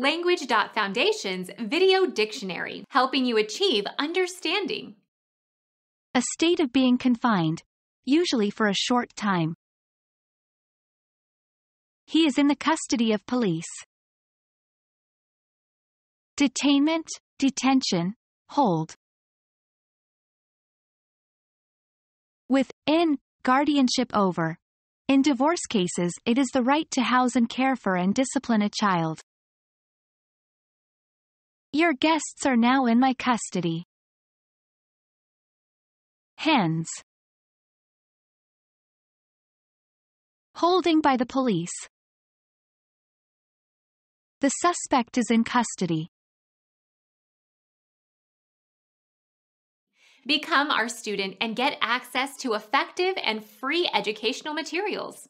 Language.Foundation's Video Dictionary, helping you achieve understanding. A state of being confined, usually for a short time. He is in the custody of police. Detainment, detention, hold. With in, guardianship over. In divorce cases, it is the right to house and care for and discipline a child. Your guests are now in my custody. Hands. Holding by the police. The suspect is in custody. Become our student and get access to effective and free educational materials.